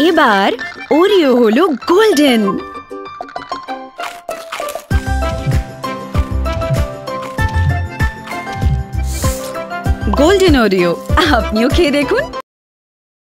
এবার ওরিও হলো golden golden Oreo আপনিও খেয়ে দেখুন